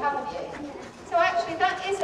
haven't you? So actually that is